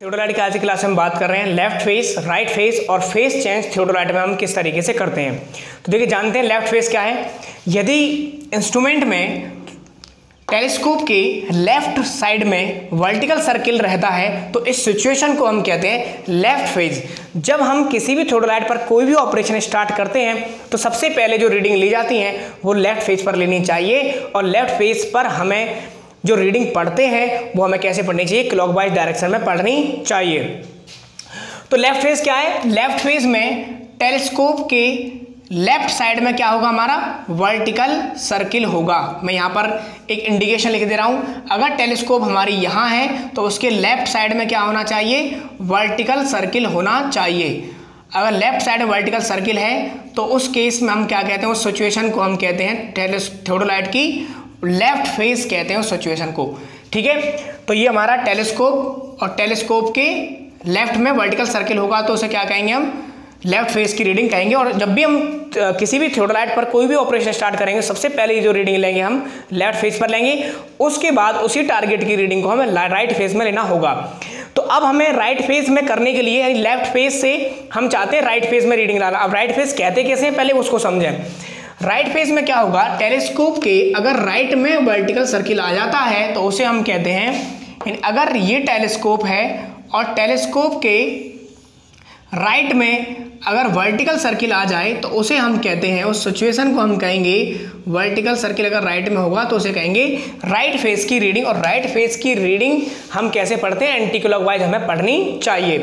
Theodolite की आज की क्लास में हम बात कर रहे हैं लेफ़्ट फेस राइट फेस और फेस चेंज थियोडोलाइट में हम किस तरीके से करते हैं। तो देखिए, जानते हैं लेफ़्ट फेस क्या है? यदि इंस्ट्रूमेंट में टेलीस्कोप के लेफ़्ट साइड में वर्टिकल सर्किल रहता है तो इस सिचुएशन को हम कहते हैं लेफ़्ट फ़ेज़ जब हम किसी भी थियोडोलाइट पर कोई भी ऑपरेशन स्टार्ट करते हैं तो सबसे पहले जो रीडिंग ली जाती है, वो लेफ़्ट फ़ेज़ पर लेनी चाहिए और लेफ़्ट फ़ेज़ पर हमें जो रीडिंग पढ़ते हैं, वो हमें कैसे पढ़नी चाहिए? क्लॉक वाइज डायरेक्शन में पढ़नी चाहिए। तो लेफ़्ट फ़ेज़ क्या है? लेफ़्ट फ़ेज़ में टेलीस्कोप के लेफ़्ट साइड में क्या होगा हमारा? वर्टिकल सर्किल होगा। मैं यहाँ पर एक इंडिकेशन लिख दे रहा हूँ। अगर टेलीस्कोप हमारी यहाँ है तो उसके लेफ़्ट साइड में क्या होना चाहिए? वर्टिकल सर्किल होना चाहिए। अगर लेफ़्ट साइड वर्टिकल सर्किल है तो उस केस में हम क्या कहते हैं? उस सिचुएशन को हम कहते हैं थोडोलाइट की लेफ़्ट फेस कहते हैं उस सिचुएशन को। ठीक है? तो ये हमारा टेलीस्कोप और टेलीस्कोप के लेफ़्ट में वर्टिकल सर्किल होगा तो उसे क्या कहेंगे हम? लेफ़्ट फेस की रीडिंग कहेंगे। और जब भी हम किसी भी थियोडोलाइट पर कोई भी ऑपरेशन स्टार्ट करेंगे, सबसे पहले जो रीडिंग लेंगे हम लेफ़्ट फेस पर लेंगे। उसके बाद उसी टारगेट की रीडिंग को हमें राइट फेस में लेना होगा। तो अब हमें राइट फेस में करने के लिए, यानी लेफ़्ट फेस से हम चाहते हैं राइट फेस में रीडिंग लाना। अब राइट फेस कहते कैसे हैं? पहले उसको समझें। राइट फेस में क्या होगा? टेलीस्कोप के अगर राइट में वर्टिकल सर्किल आ जाता है तो उसे हम कहते हैं अगर ये टेलीस्कोप है, और टेलीस्कोप के राइट में अगर वर्टिकल सर्किल आ जाए तो उसे हम कहते हैं, उस सिचुएशन को हम कहेंगे वर्टिकल सर्किल अगर राइट में होगा तो उसे कहेंगे राइट फेस की रीडिंग और राइट फेस की रीडिंग हम कैसे पढ़ते हैं? एंटी क्लॉकवाइज हमें पढ़नी चाहिए।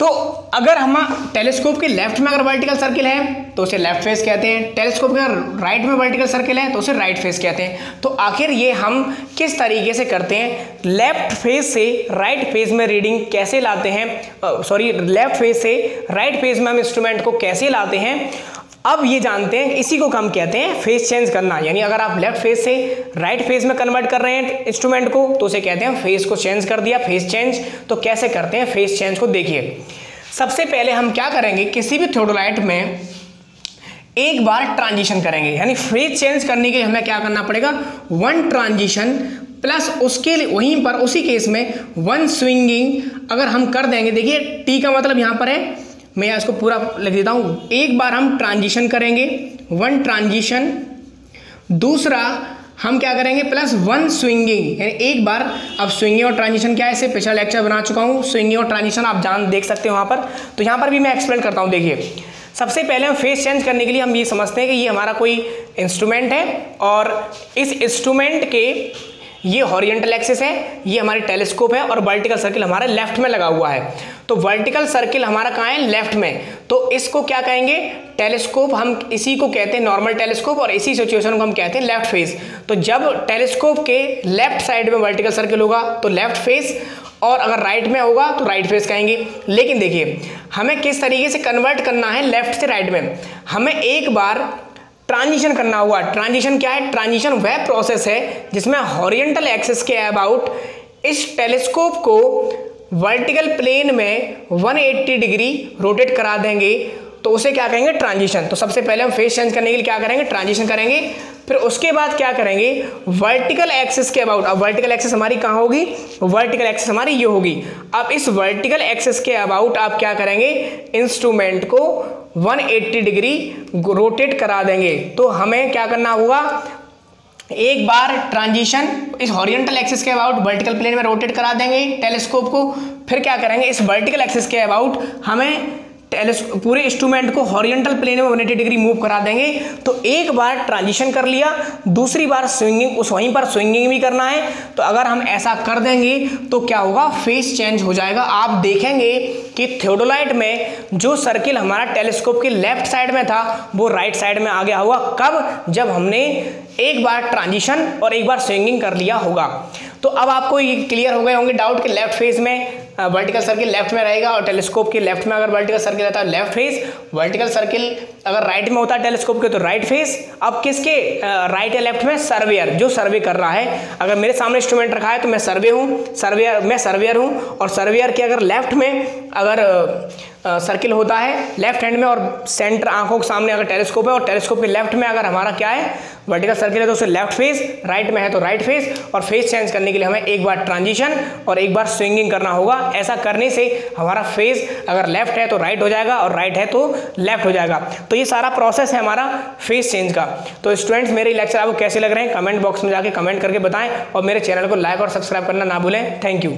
तो अगर हम टेलीस्कोप के लेफ़्ट में अगर वर्टिकल सर्किल है तो उसे लेफ़्ट फेस कहते हैं। टेलीस्कोप के अगर राइट में वर्टिकल सर्किल है तो उसे राइट फेस कहते हैं। तो आखिर ये हम किस तरीके से करते हैं? लेफ़्ट फेस से राइट फेस में रीडिंग कैसे लाते हैं? सॉरी लेफ़्ट फेस से राइट फेस में हम इंस्ट्रूमेंट को कैसे लाते हैं? अब ये जानते हैं, इसी को हम कहते हैं फेस चेंज करना। यानी अगर आप लेफ़्ट फेस से राइट फेस में कन्वर्ट कर रहे हैं इंस्ट्रूमेंट को तो उसे कहते हैं फेस को चेंज कर दिया। फेस चेंज तो कैसे करते हैं फेस चेंज को देखिए। सबसे पहले हम क्या करेंगे, किसी भी थोडोलाइट में एक बार ट्रांजिशन करेंगे। यानी फेस चेंज करने के लिए हमें क्या करना पड़ेगा? वन ट्रांजिशन प्लस उसके लिए, वहीं पर उसी केस में वन स्विंगिंग अगर हम कर देंगे, देखिए टी का मतलब यहाँ पर है मैं इसको पूरा लिख देता हूँ। एक बार हम ट्रांजिशन करेंगे। वन ट्रांजिशन दूसरा, हम क्या करेंगे? प्लस वन स्विंगिंग यानी एक बार अब स्विंगिंग और ट्रांजिशन क्या है? इसे पिछला लेक्चर बना चुका हूँ। स्विंगिंग और ट्रांजिशन आप जान, देख सकते हो वहाँ पर। तो यहाँ पर भी मैं एक्सप्लेन करता हूँ, देखिए। सबसे पहले हम फेस चेंज करने के लिए हम ये समझते हैं कि ये हमारा कोई इंस्ट्रूमेंट है और इस इंस्ट्रूमेंट के ये हॉरिजेंटल एक्सिस है, ये हमारे टेलीस्कोप है और वर्टिकल सर्किल हमारे लेफ़्ट में लगा हुआ है। तो वर्टिकल सर्किल हमारा कहाँ है? लेफ़्ट में। तो इसको क्या कहेंगे? टेलीस्कोप हम इसी को कहते हैं नॉर्मल टेलीस्कोप और इसी सिचुएशन को हम कहते हैं लेफ़्ट फेस तो जब टेलीस्कोप के लेफ़्ट साइड में वर्टिकल सर्किल होगा तो लेफ़्ट फेस और अगर राइट में होगा तो राइट फेस कहेंगे। लेकिन देखिए, हमें किस तरीके से कन्वर्ट करना है लेफ़्ट से राइट में? हमें एक बार ट्रांजिशन करना हुआ। ट्रांजिशन क्या है? ट्रांजिशन वह प्रोसेस है, जिसमें हॉरिजेंटल एक्सेस के अबाउट इस टेलीस्कोप को वर्टिकल प्लेन में 180 डिग्री रोटेट करा देंगे। तो उसे क्या कहेंगे? ट्रांजिशन। तो सबसे पहले हम फेस चेंज करने के लिए क्या करेंगे? ट्रांजिशन करेंगे। फिर उसके बाद क्या करेंगे? वर्टिकल एक्सेस के अबाउट, अब वर्टिकल एक्सेस हमारी कहाँ होगी? वर्टिकल एक्सेस हमारी ये होगी। अब इस वर्टिकल एक्सेस के अबाउट आप क्या करेंगे? इंस्ट्रूमेंट को 180 डिग्री रोटेट करा देंगे। तो हमें क्या करना होगा? एक बार ट्रांजिशन इस हॉरिजेंटल एक्सिस के अबाउट वर्टिकल प्लेन में रोटेट करा देंगे टेलीस्कोप को। फिर क्या करेंगे? इस वर्टिकल एक्सिस के अबाउट हमें पूरे इंस्ट्रूमेंट को हॉरिजेंटल प्लेन में 180 डिग्री मूव करा देंगे। तो एक बार ट्रांजिशन कर लिया, दूसरी बार स्विंगिंग उस वहीं पर स्विंगिंग भी करना है। तो अगर हम ऐसा कर देंगे तो क्या होगा? फेस चेंज हो जाएगा। आप देखेंगे कि थियोडोलाइट में जो सर्किल हमारा टेलीस्कोप के लेफ़्ट साइड में था, वो राइट साइड में आ गया होगा। कब? जब हमने एक बार ट्रांजिशन और एक बार स्विंगिंग कर लिया होगा। तो अब आपको ये क्लियर हो गए होंगे डाउट कि लेफ़्ट फ़ेज़ में वर्टिकल सर्किल लेफ़्ट में रहेगा और टेलीस्कोप के लेफ़्ट में अगर वर्टिकल सर्किल रहता है लेफ़्ट फेस वर्टिकल सर्किल अगर राइट में होता है टेलीस्कोप के तो राइट फेस अब किसके राइट या लेफ़्ट में? सर्वेयर जो सर्वे कर रहा है। अगर मेरे सामने इंस्ट्रूमेंट रखा है तो मैं सर्वे हूँ। सर्वेयर मैं सर्वेयर हूँ और सर्वेयर के अगर लेफ़्ट में अगर सर्किल होता है लेफ़्ट हैंड में और सेंटर आँखों के सामने अगर टेलीस्कोप है और टेलीस्कोप के लेफ़्ट में अगर हमारा क्या है वर्टिकल सर्किल है तो उसे लेफ़्ट फेस राइट में है तो राइट फेस और फेस चेंज करने के लिए हमें एक बार ट्रांजिशन और एक बार स्विंगिंग करना होगा। ऐसा करने से हमारा फेस अगर लेफ़्ट है तो राइट हो जाएगा और राइट है तो लेफ़्ट हो जाएगा। तो ये सारा प्रोसेस है हमारा फेस चेंज का। तो स्टूडेंट्स मेरे लेक्चर आपको कैसे लग रहे हैं? कमेंट बॉक्स में जाके कमेंट करके बताएँ और मेरे चैनल को लाइक और सब्सक्राइब करना ना भूलें। Thank you